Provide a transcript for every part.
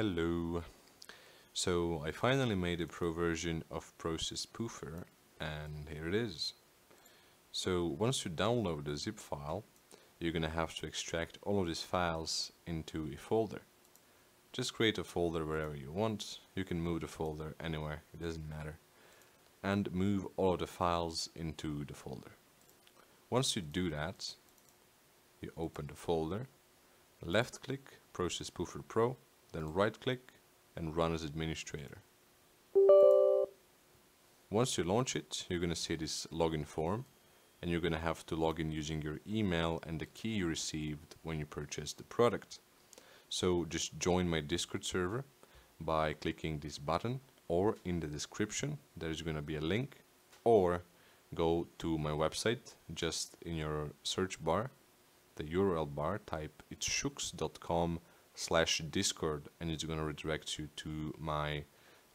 Hello. So I finally made a pro version of Process Spoofer and here it is. So once you download the zip file, you're gonna have to extract all of these files into a folder. Just create a folder wherever you want. You can move the folder anywhere, it doesn't matter. And move all of the files into the folder. Once you do that, you open the folder, left click Process Spoofer Pro, then right click and run as administrator. Once you launch it, you're going to see this login form and you're going to have to log in using your email and the key you received when you purchased the product. So just join my Discord server by clicking this button or in the description there's going to be a link or go to my website just in your search bar the URL bar type itshooks.com slash discord and it's going to redirect you to my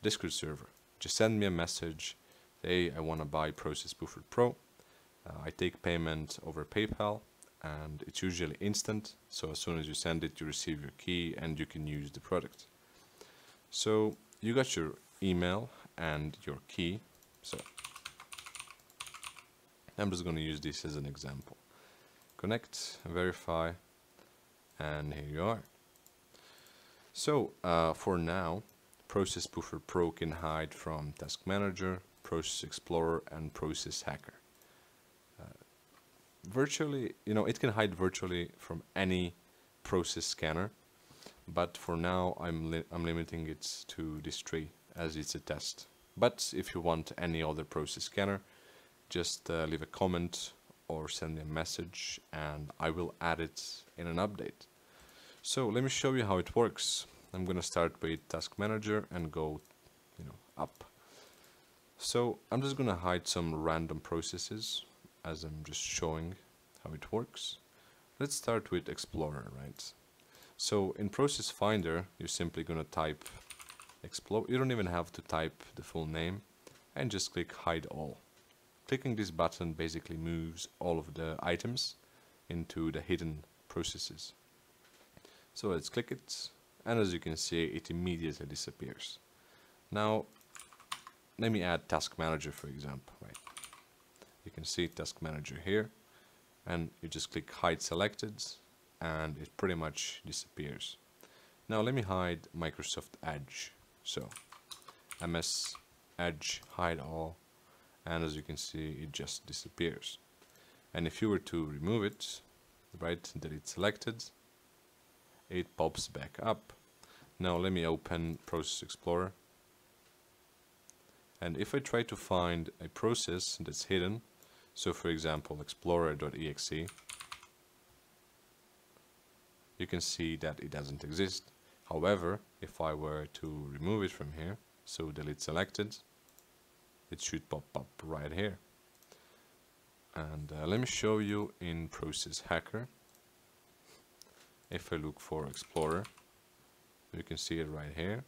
discord server. Just send me a message hey i want to buy process buffer pro. Uh, i take payment over paypal and it's usually instant so as soon as you send it you receive your key and you can use the product. So you got your email and your key so I'm just going to use this as an example. Connect verify and here you are so uh, for now, Process Buffer Pro can hide from Task Manager, Process Explorer, and Process Hacker. Uh, virtually, you know, it can hide virtually from any process scanner, but for now I'm, li I'm limiting it to this tree as it's a test. But if you want any other process scanner, just uh, leave a comment or send me a message and I will add it in an update. So let me show you how it works. I'm gonna start with task manager and go you know up. So I'm just gonna hide some random processes as I'm just showing how it works. Let's start with Explorer, right? So in Process Finder, you're simply gonna type Explore. You don't even have to type the full name and just click Hide All. Clicking this button basically moves all of the items into the hidden processes. So let's click it and as you can see it immediately disappears. Now let me add task manager for example right? You can see task manager here and you just click hide selected and it pretty much disappears. Now let me hide Microsoft Edge. So MS Edge hide all and as you can see it just disappears. And if you were to remove it right delete selected it pops back up. Now let me open Process Explorer. And if I try to find a process that's hidden, so for example explorer.exe, you can see that it doesn't exist. However, if I were to remove it from here, so delete selected, it should pop up right here. And uh, let me show you in Process Hacker if I look for Explorer you can see it right here.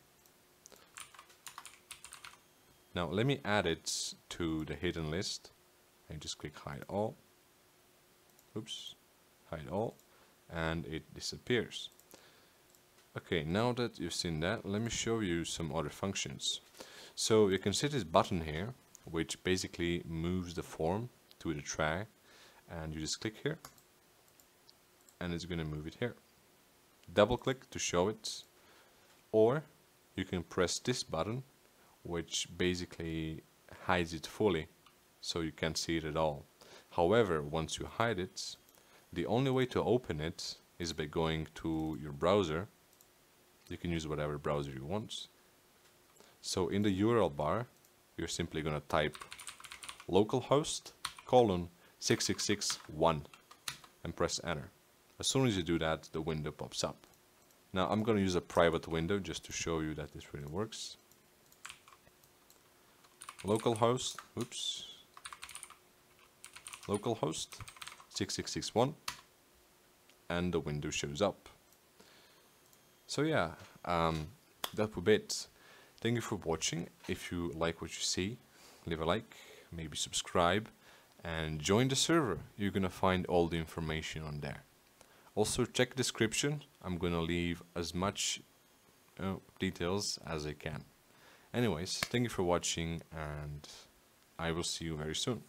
Now let me add it to the hidden list. And just click hide all. Oops hide all and it disappears. Okay now that you've seen that let me show you some other functions. So you can see this button here which basically moves the form to the tray and you just click here and it's going to move it here double click to show it or you can press this button which basically hides it fully so you can't see it at all. However once you hide it the only way to open it is by going to your browser. You can use whatever browser you want. So in the URL bar you're simply gonna type localhost colon 6661 and press enter as soon as you do that, the window pops up. Now I'm going to use a private window just to show you that this really works. Localhost, oops, localhost 6661 and the window shows up. So yeah, um, that would be it. Thank you for watching. If you like what you see, leave a like, maybe subscribe and join the server. You're gonna find all the information on there. Also check description. I'm gonna leave as much uh, details as I can. Anyways, thank you for watching and I will see you very soon.